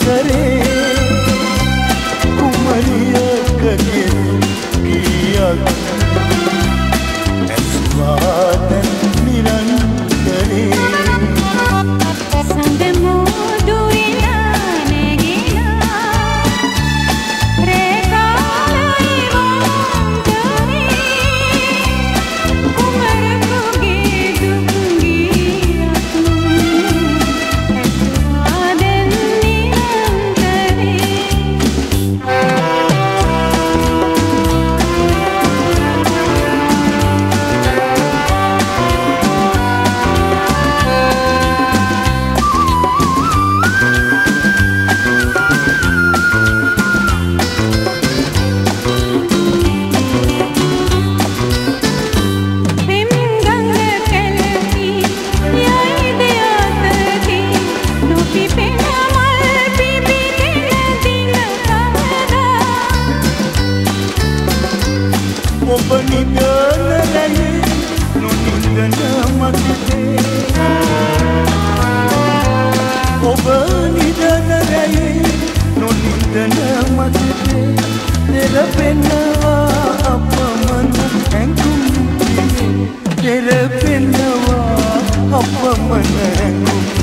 කරේ කුමරියකගේ කියක් පෙළපෙනවා අප මනරැඟුම්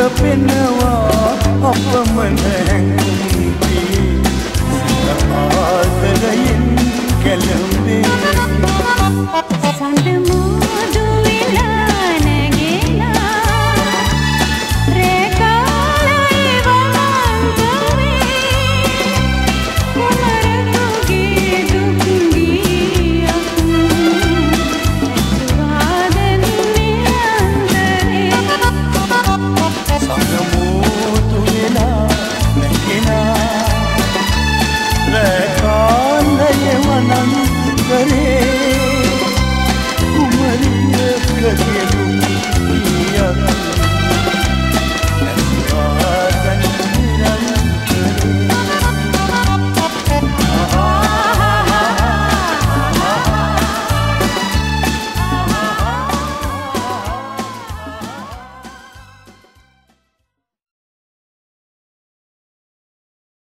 සැලපෙනවා අපමණ හැඟුම්ති ආදරයෙන් කැලේ